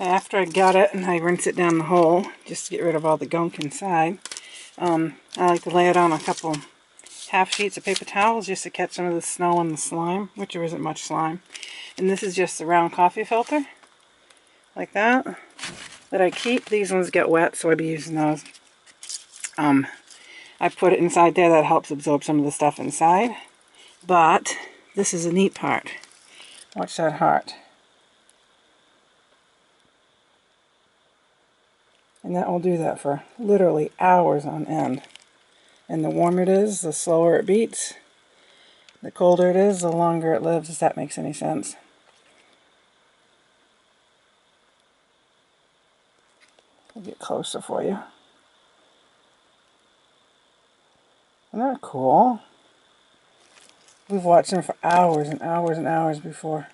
After I got it and I rinse it down the hole, just to get rid of all the gunk inside, um, I like to lay it on a couple half sheets of paper towels just to catch some of the snow and the slime, which there isn't much slime. And this is just a round coffee filter, like that, that I keep. These ones get wet, so I'd be using those. Um, I put it inside there, that helps absorb some of the stuff inside. But, this is a neat part. Watch that heart. And that will do that for literally hours on end. And the warmer it is, the slower it beats. The colder it is, the longer it lives, if that makes any sense. I'll get closer for you. Isn't that cool? We've watched them for hours and hours and hours before.